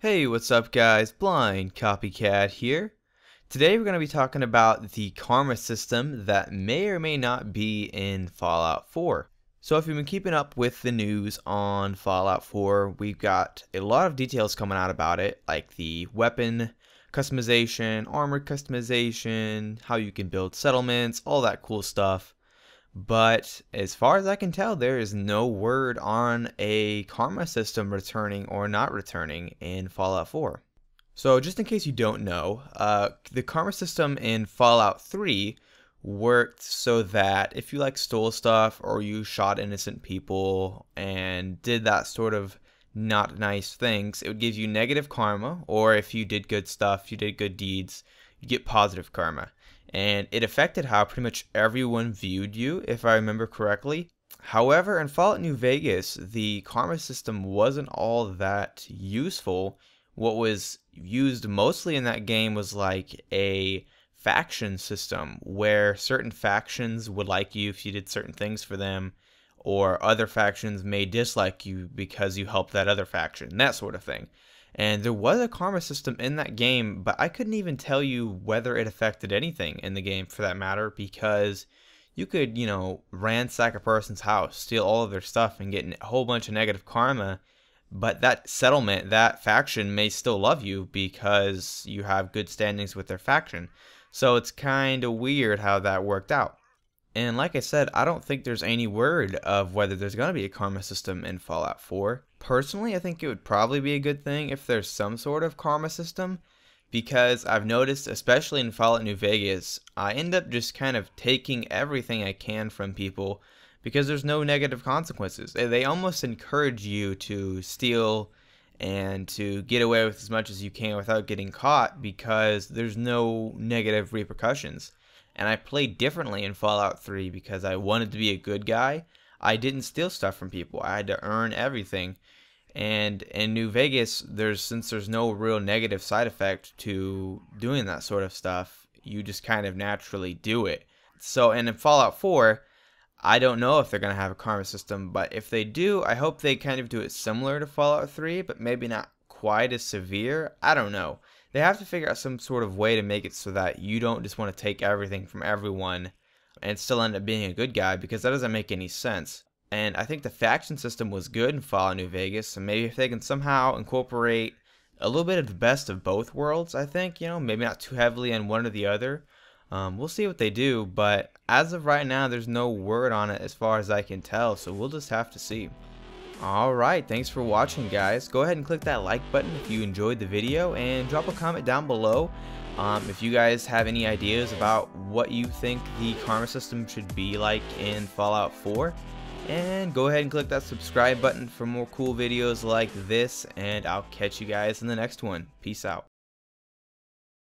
Hey, what's up guys? Blind Copycat here. Today we're going to be talking about the karma system that may or may not be in Fallout 4. So if you've been keeping up with the news on Fallout 4, we've got a lot of details coming out about it, like the weapon customization, armor customization, how you can build settlements, all that cool stuff. But as far as I can tell, there is no word on a karma system returning or not returning in Fallout 4. So just in case you don't know, uh, the karma system in Fallout 3 worked so that if you like stole stuff or you shot innocent people and did that sort of not nice things, it would give you negative karma, or if you did good stuff, you did good deeds, you get positive karma and it affected how pretty much everyone viewed you, if I remember correctly. However, in Fallout New Vegas, the karma system wasn't all that useful. What was used mostly in that game was like a faction system where certain factions would like you if you did certain things for them, or other factions may dislike you because you helped that other faction, that sort of thing. And there was a karma system in that game, but I couldn't even tell you whether it affected anything in the game for that matter because you could, you know, ransack a person's house, steal all of their stuff, and get a whole bunch of negative karma. But that settlement, that faction may still love you because you have good standings with their faction. So it's kind of weird how that worked out. And like I said, I don't think there's any word of whether there's going to be a karma system in Fallout 4. Personally, I think it would probably be a good thing if there's some sort of karma system because I've noticed, especially in Fallout New Vegas, I end up just kind of taking everything I can from people because there's no negative consequences. They almost encourage you to steal and to get away with as much as you can without getting caught because there's no negative repercussions and I played differently in Fallout 3 because I wanted to be a good guy. I didn't steal stuff from people. I had to earn everything. And in New Vegas, there's since there's no real negative side effect to doing that sort of stuff, you just kind of naturally do it. So, and in Fallout 4, I don't know if they're going to have a karma system, but if they do, I hope they kind of do it similar to Fallout 3, but maybe not quite as severe. I don't know they have to figure out some sort of way to make it so that you don't just want to take everything from everyone and still end up being a good guy because that doesn't make any sense. And I think the faction system was good in Fallout New Vegas, and maybe if they can somehow incorporate a little bit of the best of both worlds, I think, you know, maybe not too heavily on one or the other. Um, we'll see what they do, but as of right now, there's no word on it as far as I can tell, so we'll just have to see. Alright, thanks for watching guys. Go ahead and click that like button if you enjoyed the video and drop a comment down below um, if you guys have any ideas about what you think the karma system should be like in Fallout 4. And go ahead and click that subscribe button for more cool videos like this and I'll catch you guys in the next one. Peace out.